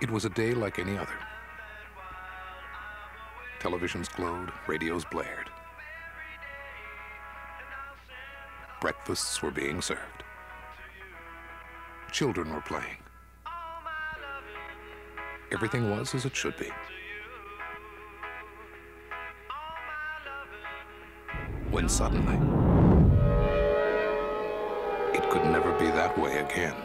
It was a day like any other. Televisions glowed, radios blared. Breakfasts were being served. Children were playing. Everything was as it should be. When suddenly, it could never be that way again.